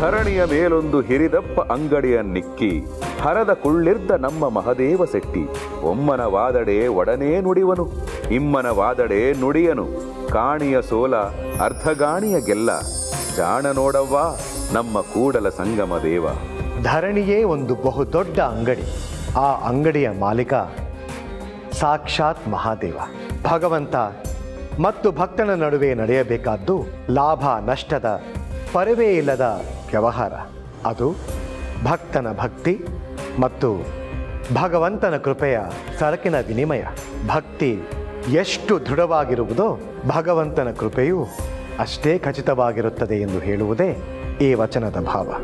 ಧರಣಿಯ ಮೇಲೊಂದು ಹಿರಿದಪ್ಪ ಅಂಗಡಿಯ ನಿಕ್ಕಿ, ಹರದ ಕುಳ್ಳಿರ್ದ ನಮ್ಮ ಮಹದೇವ ಶೆಟ್ಟಿ ಒಮ್ಮನ ವಾದಡೆ ಒಡನೇ ನುಡಿವನು, ಇಮ್ಮನ ವಾದಡೆ ನುಡಿಯನು, ಕಾಣಿಯ ಸೋಲ ಅರ್ಧಗಾಣಿಯ ಗೆಲ್ಲ, ಜಾಣ ನೋಡವ್ವ ನಮ್ಮ ಕೂಡಲ ಸಂಗಮ ದೇವ. ಧರಣಿಯೇ ಒಂದು ಬಹುದೊಡ್ಡ ಅಂಗಡಿ, ಆ ಅಂಗಡಿಯ ಮಾಲೀಕ ಸಾಕ್ಷಾತ್ ಮಹಾದೇವ. ಭಗವಂತ ಮತ್ತು ಭಕ್ತನ ನಡುವೆ ನಡೆಯಬೇಕಾದ್ದು ಲಾಭ ನಷ್ಟದ ಪರವೇ ಇಲ್ಲದ ವ್ಯವಹಾರ. ಅದು ಭಕ್ತನ ಭಕ್ತಿ ಮತ್ತು ಭಗವಂತನ ಕೃಪೆಯ ಸರಕಿನ ವಿನಿಮಯ. ಭಕ್ತಿ ಎಷ್ಟು ದೃಢವಾಗಿರುವುದೋ ಭಗವಂತನ ಕೃಪೆಯೂ ಅಷ್ಟೇ ಖಚಿತವಾಗಿರುತ್ತದೆ ಎಂದು ಹೇಳುವುದೇ ಈ ವಚನದ ಭಾವ.